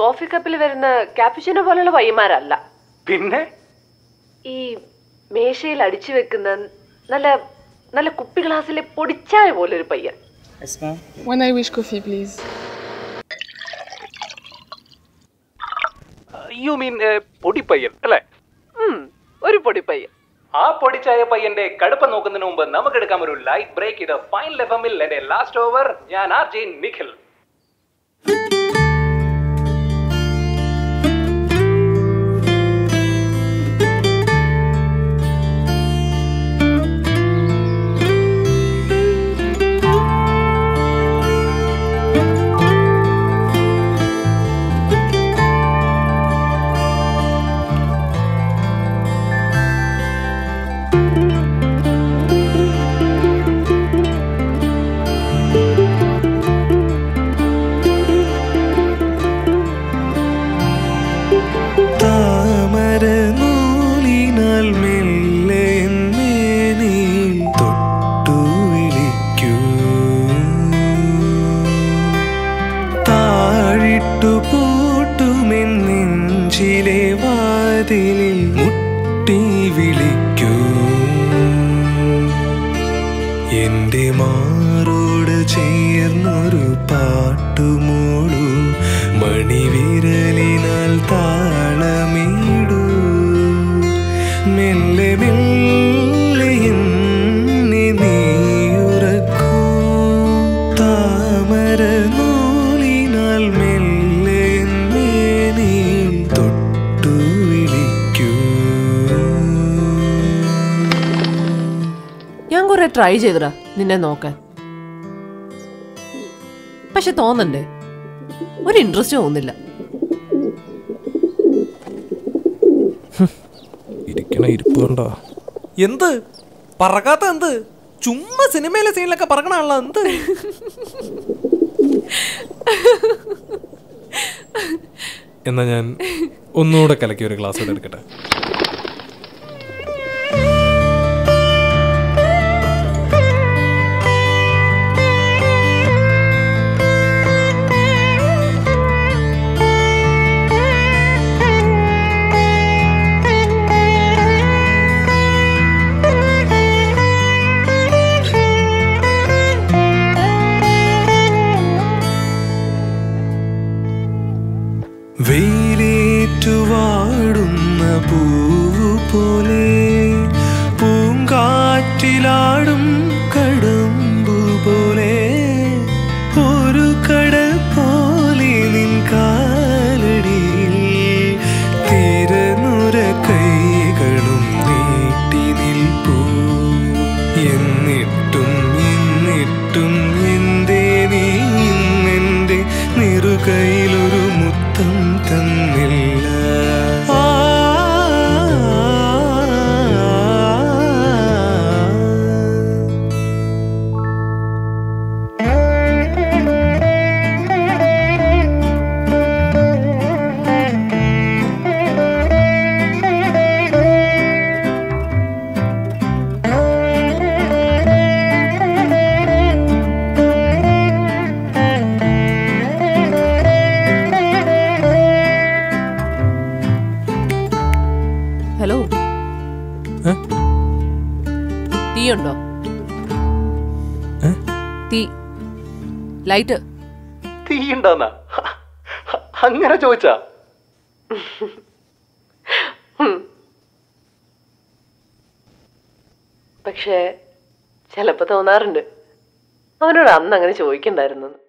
Coffee കപ്പിൽ വരുന്ന ക്യാpuchino പോലുള്ള പയ്യന്മാരല്ല പിന്നെ? ഈ മേശയിൽ അടിച്ചു വെക്കുന്ന നല്ല നല്ല കുപ്പി ഗ്ലാസ്സിലെ പൊടിച്ചായ ഒരു പയ്യൻ. When I wish coffee, please. You mean പൊടിപ്പയ്യൻ അല്ലേ? ഒരു പൊടിപ്പയ്യൻ ആ പൊടിച്ചായ പയ്യന്റെ കടുപ്പം നോക്കുന്നതിന് മുമ്പ് നമുക്ക് എടുക്കാം ഒരു ലൈറ്റ് ബ്രേക്ക് ഇത് ഫൈൻ ലെഫമിൽ എന്റെ ലാസ്റ്റ് ഓവർ ഞാൻ ആർ ജെ നിഖിൽ. വാതിലിൽ മുട്ടി വിളിക്കൂ. എന്റെ മാറോട് ചേർന്നൊരു പാട്ടുമോളു കുറെ ട്രൈ ചെയ്തടാ നിന്നെ നോക്കാൻ. പക്ഷെ തോന്നണ്ടേ ഒരു ഇൻട്രസ്റ്റ് തോന്നില്ല ഇരിക്കണ ഇരിപ്പ് കണ്ടോ? എന്ത്? പറക്കാത്ത എന്ത്? ചുമ്മാ സിനിമയിലെ സീനിലൊക്കെ പറക്കണാണല്ലോ എന്ത്? എന്നാ ഞാൻ ഒന്നുകൂടെ കലക്കി ഒരു ഗ്ലാസ് എടുക്കട്ടെ? പോലെ പൂങ്കാറ്റിലാടും തീയുണ്ടോ? തീ. ലൈറ്റ്. തീയുണ്ടോന്നാ? അങ്ങനെ ചോദിച്ചാ? പക്ഷേ ചിലപ്പോ തോന്നാറുണ്ട്. അവനോട് അന്ന് അങ്ങനെ ചോദിക്കണ്ടായിരുന്നു.